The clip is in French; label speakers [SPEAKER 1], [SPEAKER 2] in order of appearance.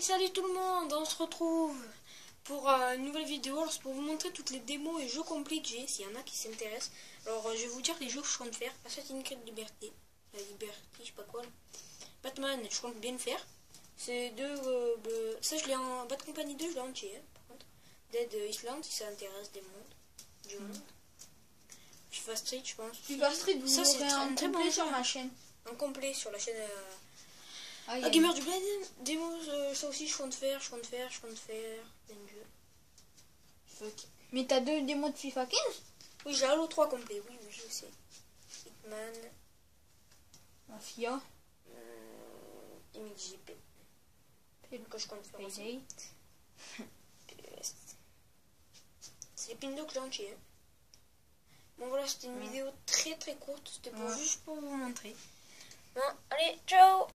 [SPEAKER 1] Salut tout le monde, on se retrouve pour euh, une nouvelle vidéo. Alors, pour vous montrer toutes les démos et jeux complets que j'ai, s'il y en a qui s'intéressent. Alors, euh, je vais vous dire les jeux que je compte faire. Assassin's Creed Liberté, la Liberté, je sais pas quoi. là. Batman, je compte bien le faire. C'est deux. euh, bah, ça, je l'ai en. Bad Company 2, je l'ai entier, hein, par contre. Dead Island, si ça intéresse des mondes. Du monde. FIFA Street, je pense.
[SPEAKER 2] FIFA Street, vous
[SPEAKER 1] Ça, c'est
[SPEAKER 2] un
[SPEAKER 1] très bon
[SPEAKER 2] complet sur ma chaîne.
[SPEAKER 1] En complet sur la chaîne.
[SPEAKER 2] Ah,
[SPEAKER 1] Ah, Gamer du Bled, démos, euh, ça aussi je compte faire, je compte faire, je compte faire. de jeux.
[SPEAKER 2] Fuck. Mais t'as deux démos de FIFA 15
[SPEAKER 1] Oui, j'ai Halo 3 complet, oui, oui, je sais. Hitman,
[SPEAKER 2] Mafia,
[SPEAKER 1] euh, MXGP, que je compte faire aussi. C'est les Pindo que j'ai entier. hein. Bon voilà, c'était une
[SPEAKER 2] Ouais.
[SPEAKER 1] vidéo très très courte, c'était pour
[SPEAKER 2] Ouais.
[SPEAKER 1] juste pour vous montrer. Bon, allez, ciao